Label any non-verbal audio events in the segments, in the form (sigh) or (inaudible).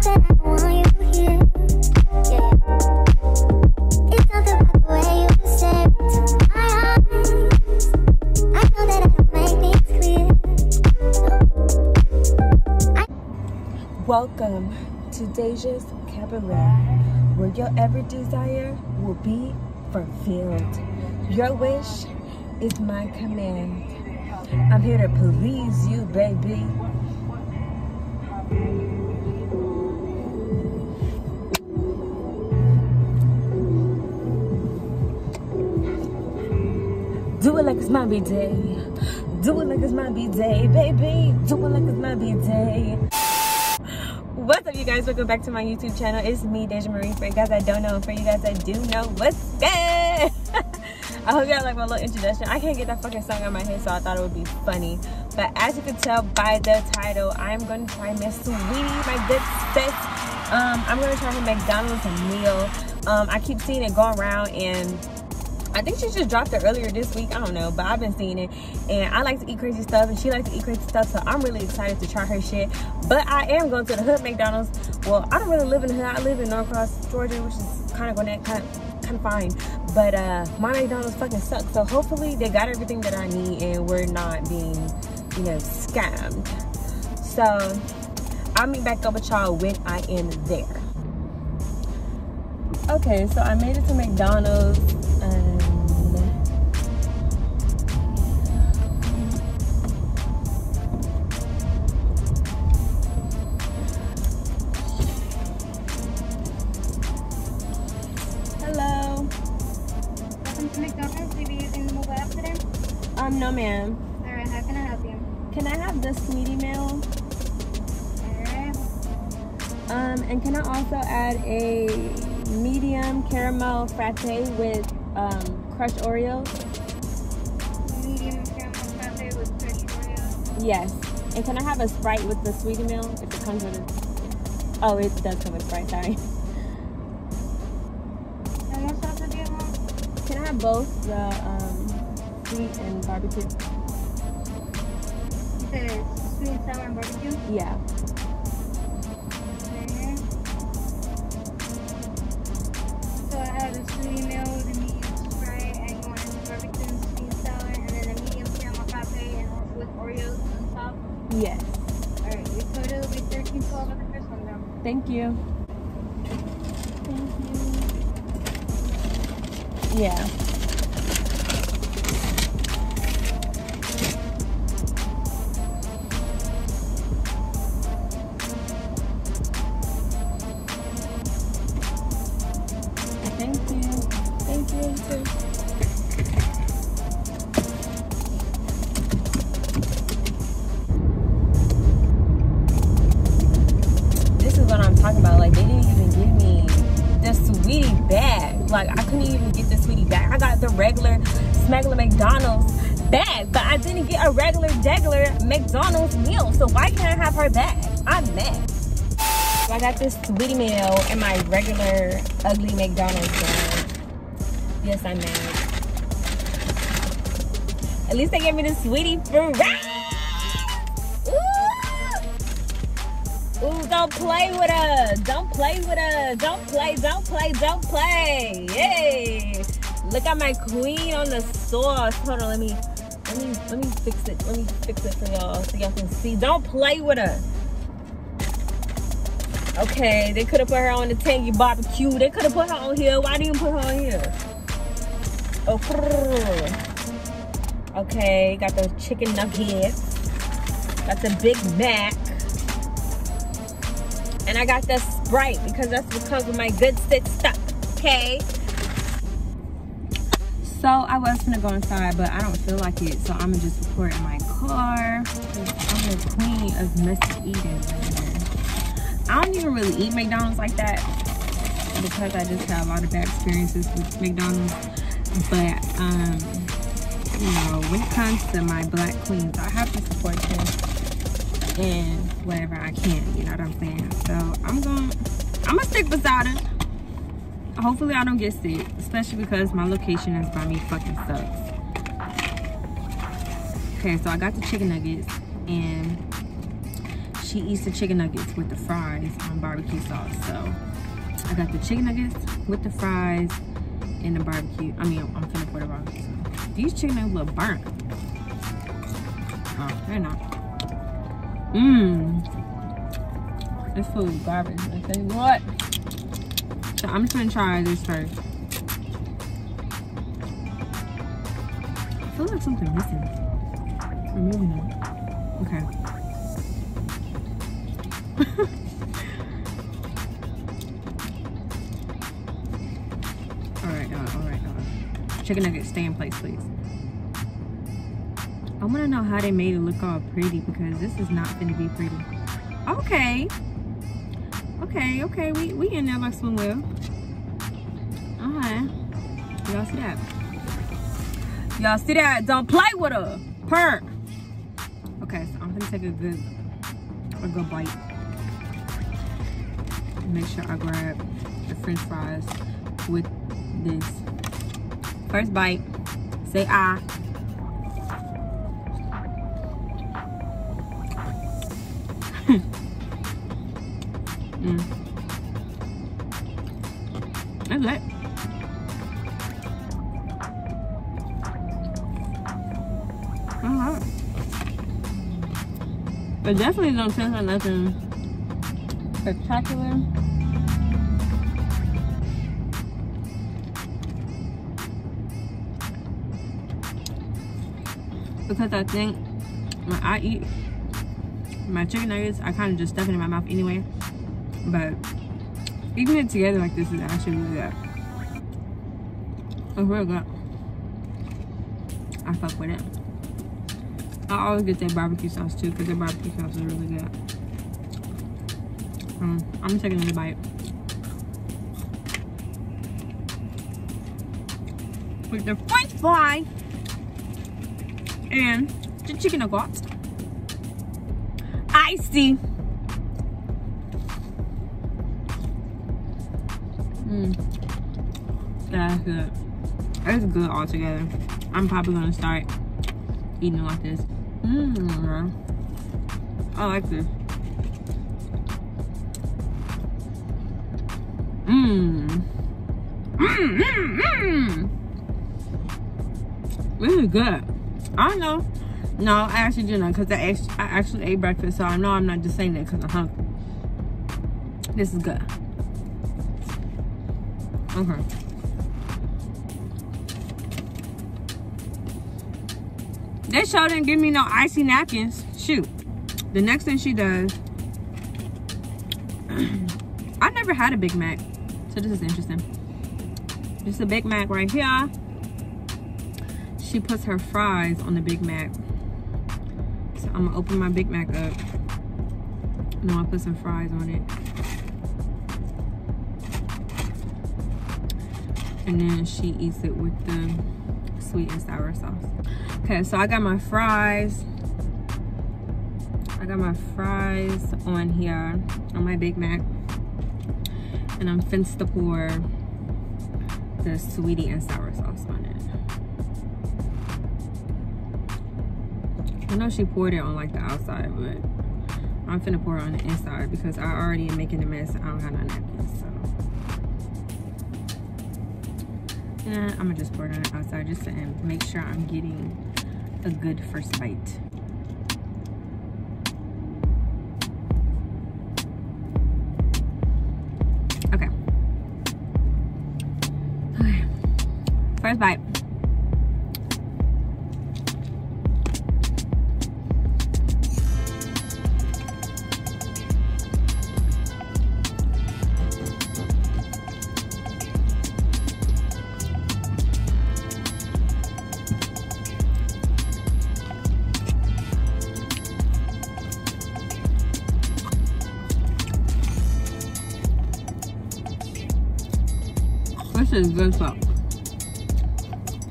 Welcome to Deja's Cabaret, where your every desire will be fulfilled. Your wish is my command. I'm here to please you, baby. My B-day. Do it like it's my B-day, baby. Do it like it's my B-day. What's up, you guys? Welcome back to my YouTube channel. It's me, Deja Marie. For you guys that don't know, for you guys that do know, what's good? (laughs) I hope y'all like my little introduction. I can't get that fucking song out of my head, so I thought it would be funny. But as you can tell by the title, I'm going to try Miss Saweetie, my good sis. Um, I'm going to try her McDonald's meal. Um, I keep seeing it go around and I think she just dropped it earlier this week. I don't know, but I've been seeing it. And I like to eat crazy stuff, and she likes to eat crazy stuff. So I'm really excited to try her shit. But I am going to the hood McDonald's. Well, I don't really live in the hood. I live in Norcross, Georgia, which is kind of going to kind of, kind of fine. But uh, my McDonald's fucking sucks. So hopefully they got everything that I need, and we're not being, you know, scammed. So I'll meet back up with y'all when I am there. Okay, so I made it to McDonald's caramel frappe with um, crushed Oreos? Medium caramel frappe with crushed Oreo. Yes. And can I have a Sprite with the Saweetie meal if it comes with it? Oh, it does come with Sprite, sorry. And what sauce do you want? Can I have both the um, sweet and barbecue? You said sweet sour and barbecue. Yeah. Thank you. Thank you. Yeah. Thank you. Thank you. Smuggler McDonald's bag, but I didn't get a regular degular McDonald's meal. So why can't I have her bag? I'm mad. So I got this Saweetie meal in my regular ugly McDonald's bag. Yes, I'm mad. At least they gave me the Saweetie for Ooh! Ooh, don't play with us. Don't play with us. Don't play, don't play, don't play. Yay. Look at my queen on the sauce. Hold on, let me let me let me fix it. Let me fix it for y'all so y'all can see. Don't play with her. Okay, they could have put her on the tangy barbecue. They could have put her on here. Why didn't you put her on here? Oh, okay, got those chicken nuggets. Got the Big Mac. And I got the Sprite because that's comes with my good sit stuff. Okay. So I was gonna go inside, but I don't feel like it. So I'm gonna just record in my car. I'm the queen of messy eating. I don't even really eat McDonald's like that because I just have a lot of bad experiences with McDonald's. But um, you know, when it comes to my black queens, I have to support them and whatever I can. You know what I'm saying? So I'm gonna, I'm gonna stick beside her. Hopefully I don't get sick, especially because my location is by me fucking sucks. Okay, so I got the chicken nuggets and she eats the chicken nuggets with the fries on barbecue sauce. So I got the chicken nuggets with the fries and the barbecue. I mean, I'm finna put on. So these chicken nuggets look burnt. Oh, they're not. Mmm. This food garbage. I tell you what. So I'm just gonna try this first. I feel like something missing. Or maybe not. Okay. (laughs) alright, y'all. Alright. Chicken nuggets, stay in place, please. I want to know how they made it look all pretty because this is not to be pretty. Okay. Okay, okay. We, we in there like swim well. Alright. Y'all see that? Y'all see that? Don't play with her. Perk. Okay, so I'm gonna take a good a good bite. Make sure I grab the french fries with this. First bite. Say ah. (laughs) That's it. It definitely don't taste like nothing spectacular. Because I think when I eat my chicken nuggets, I kind of just stuff it in my mouth anyway. But eating it together like this is actually really good. It's real good. I fuck with it. I always get their barbecue sauce too because their barbecue sauce is really good. Um, I'm gonna take another bite. With the french fry and the chicken nuggets. Icy. Mmm. That's good. It's good altogether. I'm probably gonna start eating like this. Mmm. I like this. Mmm. Mmm, mmm, mmm. This is good. I don't know. No, I actually do not because I actually, I actually ate breakfast, so I know I'm not just saying that because I'm hungry. This is good. Okay. They sure didn't give me no icy napkins. Shoot. The next thing she does, (clears throat) I never had a Big Mac, so this is interesting. Just a Big Mac right here. She puts her fries on the Big Mac. So I'm gonna open my Big Mac up. I'm gonna put some fries on it. And then she eats it with the sweet and sour sauce. Okay, so I got my fries. I got my fries on here on my Big Mac. And I'm finna to pour the Saweetie and sour sauce on it. I know she poured it on like the outside, but I'm finna pour it on the inside because I already am making a mess. I don't have no napkins, so. I'm gonna just pour it on the outside just to make sure I'm getting a good first bite. is good fuck.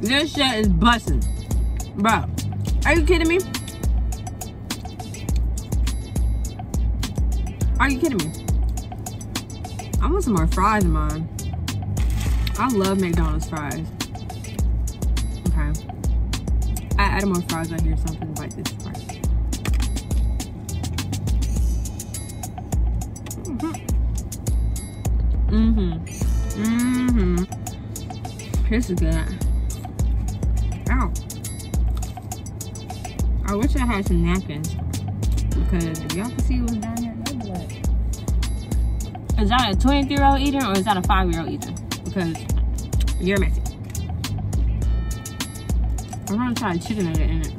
This shit is busting. Bro, are you kidding me? Are you kidding me? I want some more fries in mine. I love McDonald's fries. Okay. I added more fries out here so I bite this part. Mm-hmm. Mm-hmm first. This is good. Ow. I wish I had some napkins. Because y'all can see what's down here, that'd be like- Is that a 23 year old eater or is that a 5 year old eater? Because you're messy. I'm gonna try a chicken nugget in it.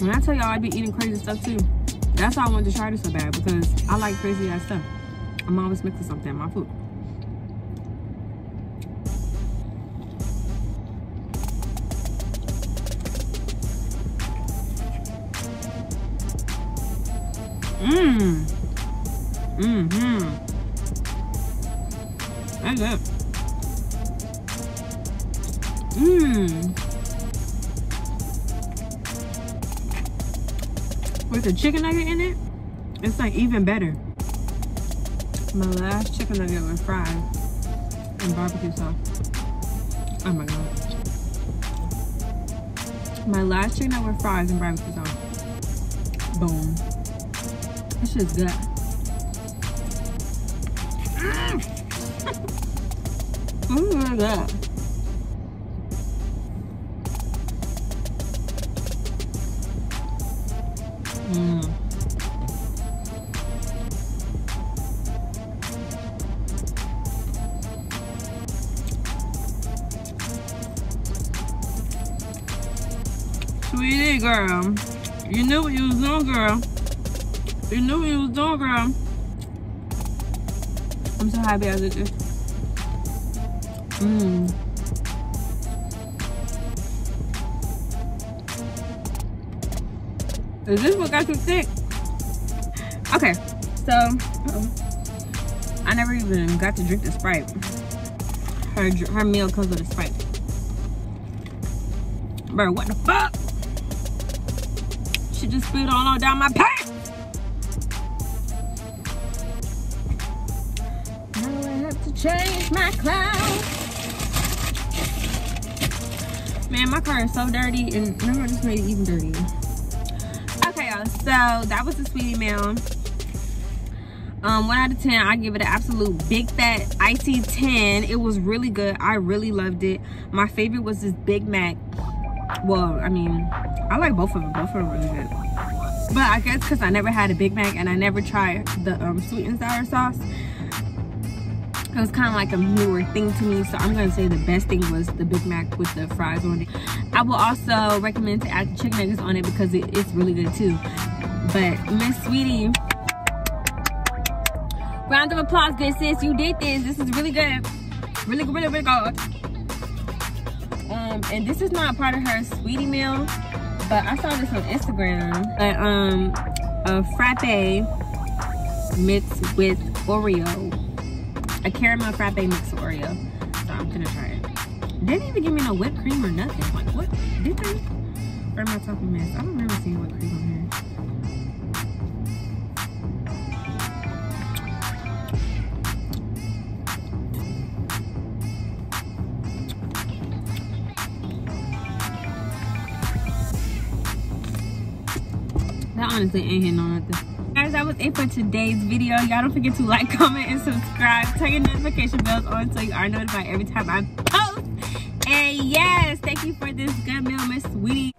When I tell y'all I be eating crazy stuff too, that's why I wanted to try this so bad because I like crazy ass stuff. I'm always mixing something in my food. Mmm. Mm-hmm. That's it. Mmm. With the chicken nugget in it, it's like even better. My last chicken nugget was fried and barbecue sauce. Oh my god. My last chicken nugget with fries and barbecue sauce. Boom. This shit's good. Mm. oh my god. Mm. Girl, you knew what you was doing, girl. You knew what you was doing, girl. I'm so happy I did this. Mmm. Is this what got you sick? Okay, so. I never even got to drink the Sprite. Her her meal comes with a Sprite. Bro, what the fuck? She just spilled all on down my pants. Now I have to change my clothes. Man, my car is so dirty, and remember I just made it even dirtier. Okay, y'all. So that was the Saweetie meal. Um, one out of ten, I give it an absolute big fat icy 10. It was really good. I really loved it. My favorite was this Big Mac. Well, I mean, I like both of them. Both of them really good. But I guess because I never had a Big Mac and I never tried the um, sweet and sour sauce, it was kind of like a newer thing to me. So I'm to say the best thing was the Big Mac with the fries on it. I will also recommend to add the chicken nuggets on it because it, it's really good too. But Miss Saweetie, round of applause, good sis. You did this. This is really good. Really, really, really good. Um, and this is not part of her Saweetie meal, but I saw this on Instagram. Uh, um, a frappe mixed with Oreo. A caramel frappe mixed with Oreo. So I'm gonna try it. They didn't even give me no whipped cream or nothing. Like what? Did they? Or am I talking mess? I don't remember seeing whipped cream honestly ain't hitting on nothing. Guys, that was it for today's video. Y'all don't forget to like, comment, and subscribe. Turn your notification bells on so you are notified every time I post. And yes, thank you for this good meal, Miss Saweetie.